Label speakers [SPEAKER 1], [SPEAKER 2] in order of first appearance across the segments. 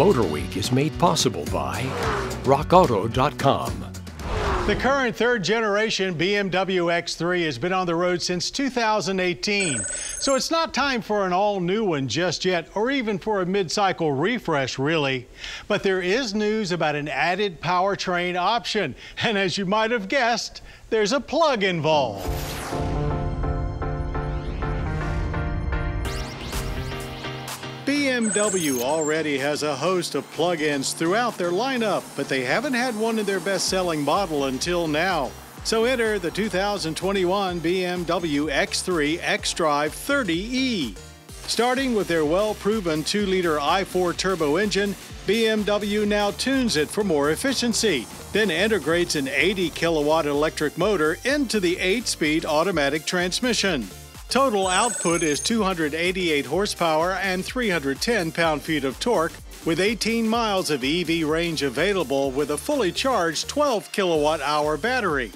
[SPEAKER 1] Motor Week is made possible by RockAuto.com.
[SPEAKER 2] The current third generation BMW X3 has been on the road since 2018, so it's not time for an all new one just yet, or even for a mid cycle refresh, really. But there is news about an added powertrain option, and as you might have guessed, there's a plug involved. BMW already has a host of plug-ins throughout their lineup, but they haven't had one in their best-selling model until now. So enter the 2021 BMW X3 xDrive 30e. Starting with their well-proven 2-liter i4 turbo engine, BMW now tunes it for more efficiency, then integrates an 80 kilowatt electric motor into the 8-speed automatic transmission. Total output is 288 horsepower and 310 pound-feet of torque, with 18 miles of EV range available with a fully charged 12 kilowatt hour battery.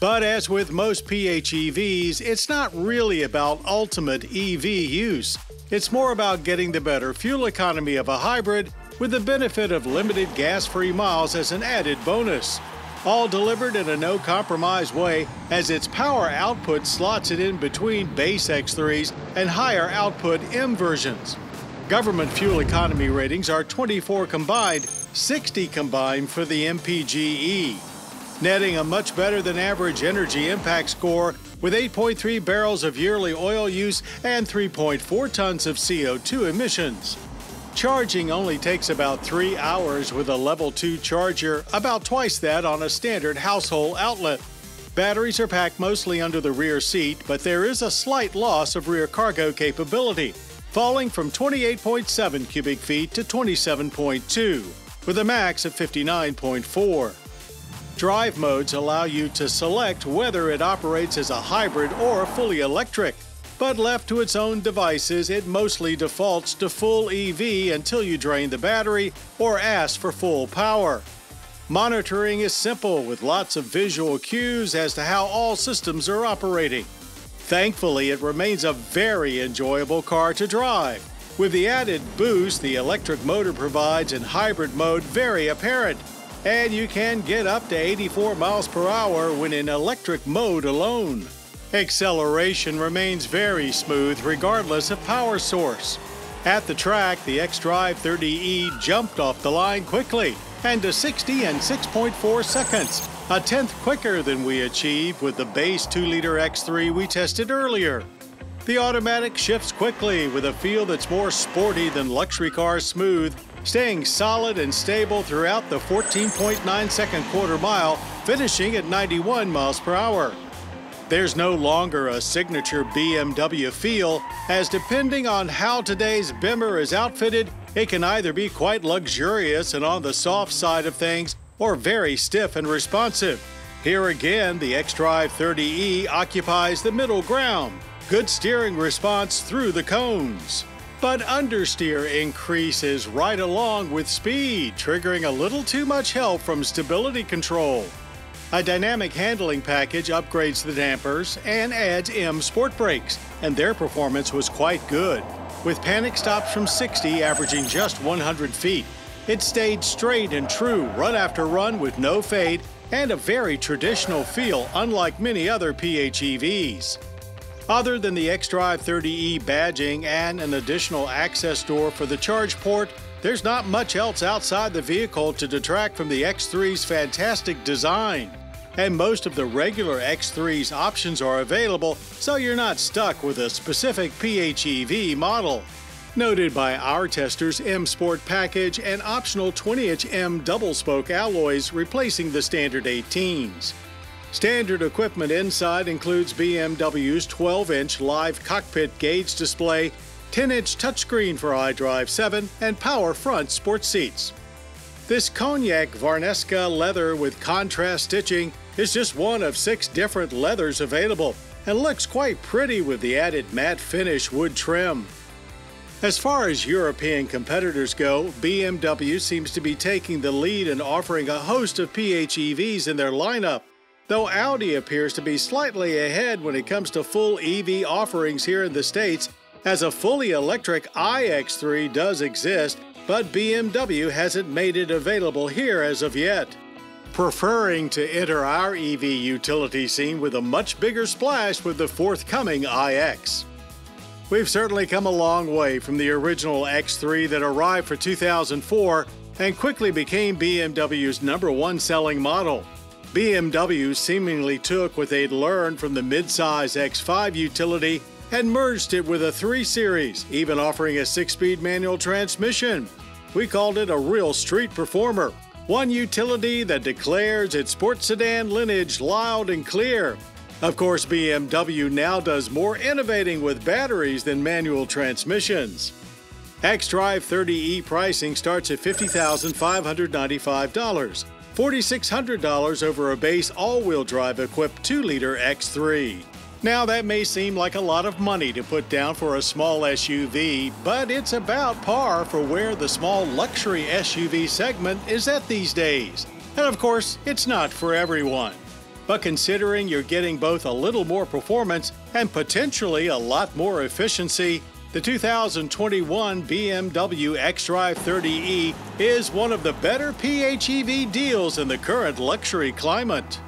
[SPEAKER 2] But as with most PHEVs, it's not really about ultimate EV use. It's more about getting the better fuel economy of a hybrid with the benefit of limited gas-free miles as an added bonus all delivered in a no compromise way as its power output slots it in between base X3s and higher output M versions. Government fuel economy ratings are 24 combined, 60 combined for the MPGE, netting a much better than average energy impact score with 8.3 barrels of yearly oil use and 3.4 tons of CO2 emissions. Charging only takes about three hours with a level 2 charger, about twice that on a standard household outlet. Batteries are packed mostly under the rear seat, but there is a slight loss of rear cargo capability, falling from 28.7 cubic feet to 27.2, with a max of 59.4. Drive modes allow you to select whether it operates as a hybrid or fully electric. But left to its own devices, it mostly defaults to full EV until you drain the battery or ask for full power. Monitoring is simple with lots of visual cues as to how all systems are operating. Thankfully, it remains a very enjoyable car to drive, with the added boost the electric motor provides in hybrid mode very apparent, and you can get up to 84 miles per hour when in electric mode alone. Acceleration remains very smooth regardless of power source. At the track, the xDrive 30e jumped off the line quickly and to 60 and 6.4 seconds, a tenth quicker than we achieved with the base 2-liter X3 we tested earlier. The automatic shifts quickly with a feel that's more sporty than luxury car smooth, staying solid and stable throughout the 14.9 second quarter mile, finishing at 91 miles per hour. There's no longer a signature BMW feel, as depending on how today's Bimmer is outfitted, it can either be quite luxurious and on the soft side of things, or very stiff and responsive. Here again, the xDrive 30e occupies the middle ground. Good steering response through the cones. But understeer increases right along with speed, triggering a little too much help from stability control. A dynamic handling package upgrades the dampers and adds M Sport Brakes, and their performance was quite good, with panic stops from 60 averaging just 100 feet. It stayed straight and true run after run with no fade and a very traditional feel unlike many other PHEVs. Other than the xDrive 30e badging and an additional access door for the charge port, there's not much else outside the vehicle to detract from the X3's fantastic design. And most of the regular X3's options are available, so you're not stuck with a specific PHEV model. Noted by our testers M Sport package and optional 20-inch M double spoke alloys replacing the standard 18s. Standard equipment inside includes BMW's 12-inch live cockpit gauge display 10-inch touchscreen for iDrive 7, and power front sports seats. This cognac Vernasca leather with contrast stitching is just one of six different leathers available and looks quite pretty with the added matte finish wood trim. As far as European competitors go, BMW seems to be taking the lead in offering a host of PHEVs in their lineup, though Audi appears to be slightly ahead when it comes to full EV offerings here in the States as a fully electric iX3 does exist, but BMW hasn't made it available here as of yet. Preferring to enter our EV utility scene with a much bigger splash with the forthcoming iX. We've certainly come a long way from the original X3 that arrived for 2004 and quickly became BMW's number one selling model. BMW seemingly took what they'd learned from the midsize X5 utility and merged it with a 3 Series, even offering a 6 speed manual transmission. We called it a real street performer, one utility that declares its sports sedan lineage loud and clear. Of course, BMW now does more innovating with batteries than manual transmissions. xDrive 30e pricing starts at $50,595, $4,600 over a base all wheel drive equipped 2 liter X3. Now, that may seem like a lot of money to put down for a small SUV, but it's about par for where the small luxury SUV segment is at these days. And of course, it's not for everyone. But considering you're getting both a little more performance and potentially a lot more efficiency, the 2021 BMW xDrive 30e is one of the better PHEV deals in the current luxury climate.